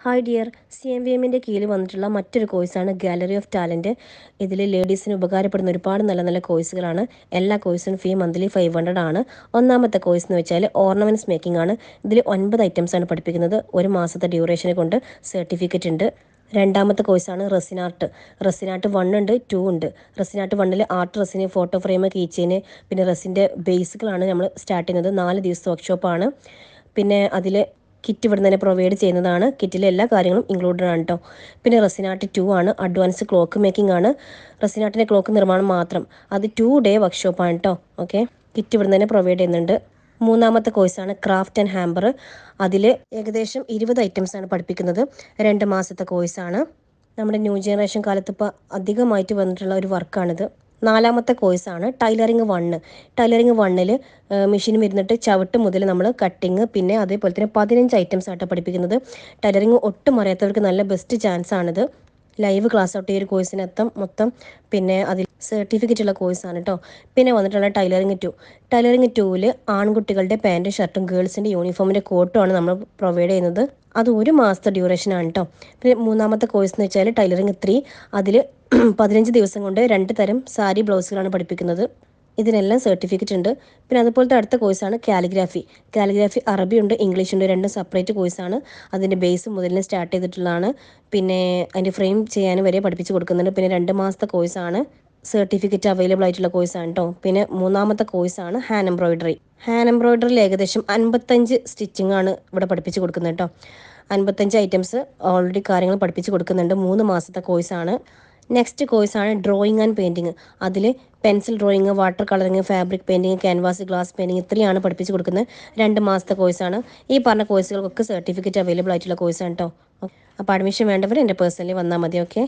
Hi dear C M V എമ്മിന്റെ കീഴിൽ വന്നിട്ടുള്ള മറ്റൊരു കോഴ്സാണ് ഗാലറി ഓഫ് ടാലന്റ് ഇതിൽ ലേഡീസിന് ഉപകാരപ്പെടുന്ന ഒരുപാട് നല്ല നല്ല കോഴ്സുകളാണ് എല്ലാ കോഴ്സിനും ഫീ മന്ത്ലി ഫൈവ് ഹൺഡ്രഡ് ആണ്. ഒന്നാമത്തെ കോഴ്സ് എന്ന് വെച്ചാൽ ഓർണമെന്റ്സ് മേക്കിംഗ് ആണ്. ഇതിൽ ഒൻപത് ഐറ്റംസ് ആണ് പഠിപ്പിക്കുന്നത്. ഒരു മാസത്തെ ഡ്യൂറേഷനെ കൊണ്ട് സർട്ടിഫിക്കറ്റ് ഉണ്ട്. രണ്ടാമത്തെ കോഴ്സാണ് resin art resin art one ഉണ്ട് ടു ഉണ്ട്. റെസിനാർട്ട് വണ്ണിൽ art resin photo frame keychain പിന്നെ റെസിന്റെ ബേസുകളാണ് നമ്മൾ സ്റ്റാർട്ട് ചെയ്യുന്നത്. നാല് ദിവസത്തെ വർക്ക്ഷോപ്പാണ് പിന്നെ അതിൽ കിറ്റ് ഇവിടെ തന്നെ പ്രൊവൈഡ് ചെയ്യുന്നതാണ്. കിറ്റിലെ എല്ലാ കാര്യങ്ങളും ഇൻക്ലൂഡഡ് ആണ് കേട്ടോ പിന്നെ റെസിനാട്ട് ടു ആണ്. അഡ്വാൻസ് ക്ലോക്ക് മേക്കിംഗ് ആണ്. റെസിനാട്ടിന്റെ ക്ലോക്ക് നിർമ്മാണം മാത്രം. അത് ടു ഡേ വർക്ക്ഷോപ്പാണ് കേട്ടോ ഓക്കെ കിറ്റ് ഇവിടെ തന്നെ പ്രൊവൈഡ് ചെയ്യുന്നുണ്ട്. മൂന്നാമത്തെ കോഴ്സാണ് ക്രാഫ്റ്റ് ആൻഡ് ഹാമ്പർ അതിൽ ഏകദേശം ഇരുപത് ഐറ്റംസ് ആണ് പഠിപ്പിക്കുന്നത്. രണ്ട് മാസത്തെ കോഴ്സാണ് നമ്മുടെ ന്യൂ ജനറേഷൻ കാലത്ത് ഇപ്പോൾ അധികമായിട്ട് വന്നിട്ടുള്ള ഒരു വർക്കാണിത് നാലാമത്തെ കോഴ്സാണ് ടൈലറിങ് വണ്ണ്. ടൈലറിങ് വണ്ണിൽ മെഷീൻ വരുന്നിട്ട് ചവിട്ട് മുതൽ നമ്മൾ കട്ടിങ് പിന്നെ അതേപോലെ തന്നെ പതിനഞ്ച് ഐറ്റംസ് ആയിട്ട് പഠിപ്പിക്കുന്നത്. ടൈലറിങ് ഒട്ടും അറിയാത്തവർക്ക് നല്ല ബെസ്റ്റ് ചാൻസ് ആണിത് ലൈവ് ക്ലാസ് ഔട്ട് ഈ ഒരു കോഴ്സിനെത്തും മൊത്തം പിന്നെ അതിൽ സർട്ടിഫിക്കറ്റ് ഉള്ള കോഴ്സാണ് കേട്ടോ പിന്നെ വന്നിട്ടുള്ള ടൈലറിങ് ടു ടൈലറിങ് ടൂവിൽ ആൺകുട്ടികളുടെ പാന്റും ഷർട്ടും ഗേൾസിന്റെ യൂണിഫോമിന്റെ കോട്ടും ആണ് നമ്മൾ പ്രൊവൈഡ് ചെയ്യുന്നത്. അത് ഒരു മാസത്തെ ഡ്യൂറേഷനാണ് കേട്ടോ പിന്നെ മൂന്നാമത്തെ കോഴ്സ് എന്ന് വെച്ചാൽ ടൈലറിങ് ത്രീ അതിൽ പതിനഞ്ച് ദിവസം കൊണ്ട് രണ്ട് തരം സാരി ബ്ലൗസുകളാണ് പഠിപ്പിക്കുന്നത്. ഇതിനെല്ലാം സർട്ടിഫിക്കറ്റ് ഉണ്ട്. പിന്നെ അതുപോലത്തെ അടുത്ത കോഴ്സാണ് കാലിഗ്രാഫി കാലിഗ്രാഫി അറബി ഉണ്ട് ഇംഗ്ലീഷ് ഉണ്ട് രണ്ടും സെപ്പറേറ്റ് കോഴ്സാണ് അതിന്റെ ബേസ് മുതലിന് സ്റ്റാർട്ട് ചെയ്തിട്ടുള്ളതാണ്. പിന്നെ അതിന്റെ ഫ്രെയിം ചെയ്യാൻ വരെ പഠിപ്പിച്ച് കൊടുക്കുന്നുണ്ട്. പിന്നെ രണ്ട് മാസത്തെ കോഴ്സാണ് സർട്ടിഫിക്കറ്റ് അവൈലബിൾ ആയിട്ടുള്ള കോഴ്സാണ് കേട്ടോ പിന്നെ മൂന്നാമത്തെ കോഴ്സാണ് ഹാൻഡ് എംബ്രോയിഡറി ഹാൻഡ് എംബ്രോയിഡറിയിൽ ഏകദേശം അൻപത്തഞ്ച് സ്റ്റിച്ചിങ് ആണ് ഇവിടെ പഠിപ്പിച്ച് കൊടുക്കുന്നത് കേട്ടോ അൻപത്തഞ്ച് ഐറ്റംസ് ഓൾറെഡി കാര്യങ്ങൾ പഠിപ്പിച്ച് കൊടുക്കുന്നുണ്ട്. മൂന്ന് മാസത്തെ കോഴ്സാണ് നെക്സ്റ്റ് കോഴ്സ് ആണ് ഡ്രോയിങ് ആൻഡ് പെയിന്റിങ് അതിൽ pencil drawing water colouring fabric painting canvas glass painting ഇത്രയാണ് പഠിപ്പിച്ച് കൊടുക്കുന്നത്. രണ്ട് മാസത്തെ കോഴ്സാണ് ഈ പറഞ്ഞ കോഴ്സുകൾക്കൊക്കെ സർട്ടിഫിക്കറ്റ് അവൈലബിൾ ആയിട്ടുള്ള കോഴ്സാണ് കേട്ടോ അപ്പോൾ അഡ്മിഷൻ വേണ്ടവർ എന്റെ പേഴ്സണലി വന്നാൽ മതി ഓക്കെ